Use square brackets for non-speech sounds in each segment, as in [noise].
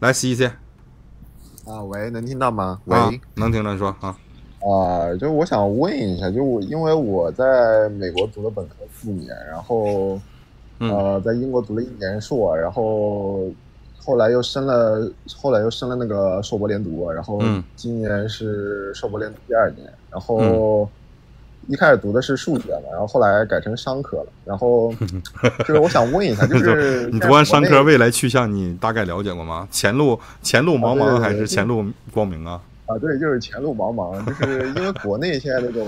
来西西啊，喂，能听到吗？啊喂，，能听着说啊。啊，就我想问一下，就我因为我在美国读了本科四年，然后嗯。呃，在英国读了一年硕，然后后来又升了，后来又升了那个硕博连读，然后嗯。今年是硕博连读第二年，然后一开始读的是数学嘛，然后后来改成商科了，然后 [laughs] 就是我想问一下，就 [laughs] 是你读完商科，未来去向你大概了解过吗？前路前路茫茫还是前路光明啊？啊，对，就是前路茫茫，就是因为国内现在那种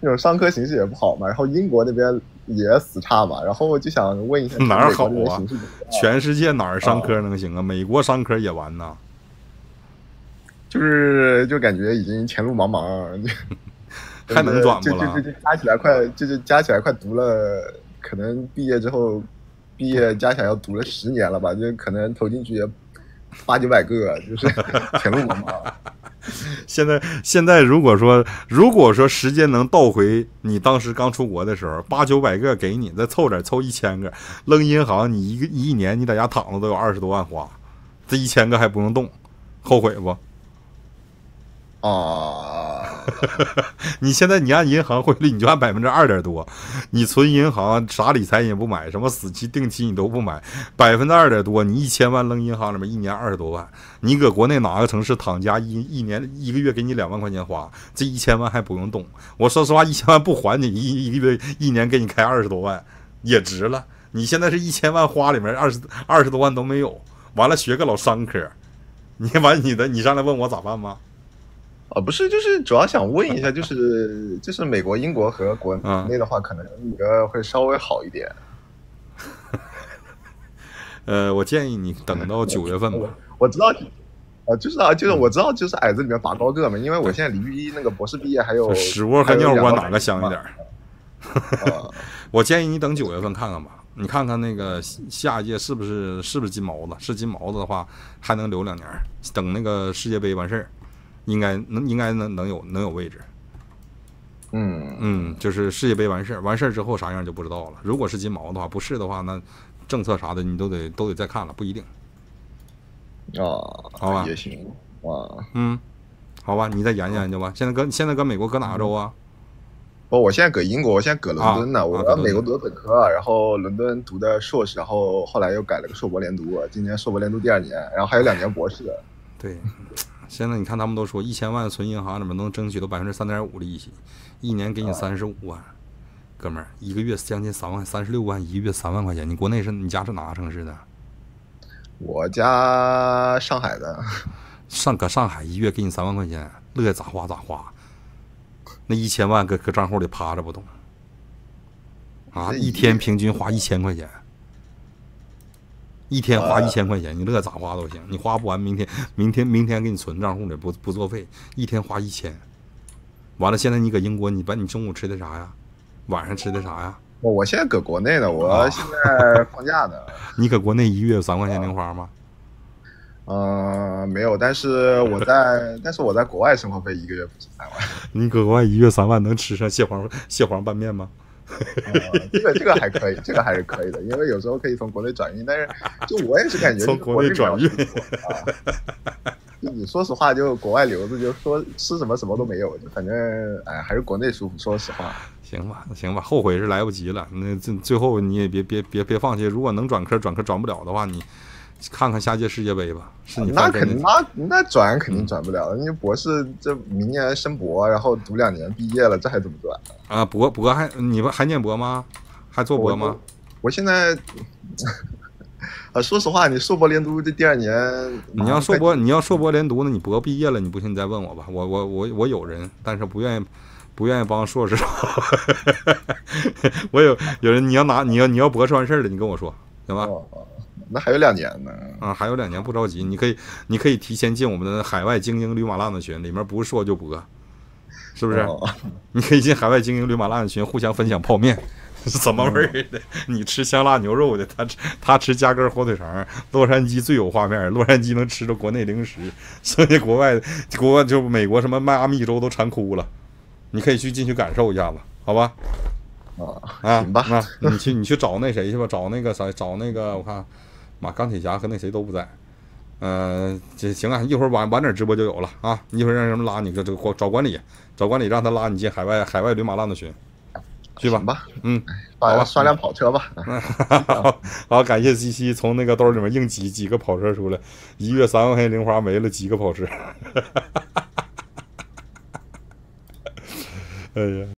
那种 [laughs] 商科形势也不好嘛，然后英国那边也死差嘛，然后就想问一下，哪儿好啊全世界哪儿商科能行啊？美国商科也完呐。就是就感觉已经前路茫茫，就还能转不了就就就就加起来快，就就加起来快读了，可能毕业之后，毕业加起来要读了十年了吧，就可能投进去也八九百个，就是前路茫茫。[laughs] 现在现在如果说如果说时间能倒回你当时刚出国的时候，八九百个给你，再凑点凑一千个，扔银行，你一个一年你在家躺着都有二十多万花，这一千个还不用动，后悔不？啊，[laughs] 你现在你按银行汇率，你就按百分之二点多，你存银行啥理财也不买，什么死期定期你都不买，百分之二点多，你一千万扔银行里面，一年二十多万，你搁国内哪个城市躺家一一年一个月给你两万块钱花，这一千万还不用动。我说实话，一千万不还你一一个月一年给你开二十多万也值了。你现在是一千万花里面二十二十多万都没有，完了学个老商科，你把你的你上来问我咋办吗？啊，不是，就是主要想问一下，就是就是美国、英国和国嗯内的话，可能哪个会稍微好一点？[laughs] 呃，我建议你等到九月份吧。[laughs] 我知道，啊，就是啊，就是我知道，就是矮子里面拔高个嘛，因为我现在离那个博士毕业还有屎窝和尿窝哪个香一点？[laughs] 我建议你等九月份看看吧，你看看那个下一届是不是是不是金毛子？是金毛子的话，还能留两年。等那个世界杯完事儿，应该能应该能能有能有位置。嗯嗯，就是世界杯完事儿，完事儿之后啥样就不知道了。如果是金毛的话，不是的话，那政策啥的你都得都得再看了，不一定。啊，好吧也行哇。嗯，好吧，你再研究研究吧。现在搁现在搁美国搁哪个州啊？哦，我现在搁英国，我现在搁伦敦呢。啊我啊搁美国读的本科，然后伦敦读的硕士，然后后来又改了个硕博连读，今年硕博连读第二年，然后还有两年博士。对，现在你看他们都说一千万存银行里面能争取到百分之三点五利息，一年给你三十五万，哥们儿一个月将近三万，三十六万一个月三万块钱。你国内是你家是哪个城市的？我家上海的，上搁上海一月给你三万块钱，乐意咋花咋花，那一千万搁搁账户里趴着不动，啊，一天平均花一千块钱。一天花呃一千块钱，你乐咋花都行，你花不完，明天明天明天给你存账户里，不不作废，一天花一千。完了，现在你搁英国，你把你中午吃的啥呀？晚上吃的啥呀？我我现在搁国内呢，啊我现在放假呢。[laughs] 你搁国内一月有三块钱零花吗？嗯、没有，但是我在，但是我在国外生活费一个月不止三万。[laughs] 你搁国外一月三万能吃上蟹黄蟹黄拌面吗？呃 [laughs] 这个这个还可以，这个还是可以的，因为有时候可以从国内转运，但是就我也是感觉从国内转运就是国内比较舒服啊。你说实话，就国外留子，就说吃什么什么都没有，就反正哎，还是国内舒服。说实话，行吧，行吧，后悔是来不及了。那最最后你也别别别别放弃。如果能转科，转科转不了的话，你看看下届世界杯吧。是你那肯定那那转肯定转不了，因为博士这明年升博，然后读两年毕业了，这还怎么转？啊，博博还你们还念博吗？还做博吗？我现在 [laughs] 啊，说实话，你硕博连读这第二年，你要硕博，你要硕博连读呢，你博毕业了，你不信你再问我吧。我我我我有人，但是不愿意不愿意帮硕士。[laughs] 我有有人，你要拿你要你要博士完事儿了，你跟我说行吧？哦，那还有两年呢。啊，还有两年不着急，你可以你可以提前进我们的海外精英驴马浪的群，里面不是硕就博，是不是？哦 [laughs] 你可以进海外精英驴马浪的群，互相分享泡面。[laughs] 是什么味儿的？[laughs] 你吃香辣牛肉的，他吃他吃加根火腿肠。洛杉矶最有画面，洛杉矶能吃着国内零食，剩下国外国外就美国什么迈阿密州都馋哭了。你可以去进去感受一下子，好吧？哦，啊，行吧。那你去你去找那谁去吧，找那个啥，找那个我看，妈钢铁侠和那谁都不在，嗯，这行啊，一会儿晚晚点直播就有了啊，一会儿让人们拉你个这个管找管理，找管理让他拉你进海外海外驴马浪的群，去吧行，吧，嗯，好吧刷刷辆跑车吧。[laughs] 好，好，感谢西西从那个兜里面硬挤几个跑车出来，一月三万块钱零花没了几个跑车，哎呀。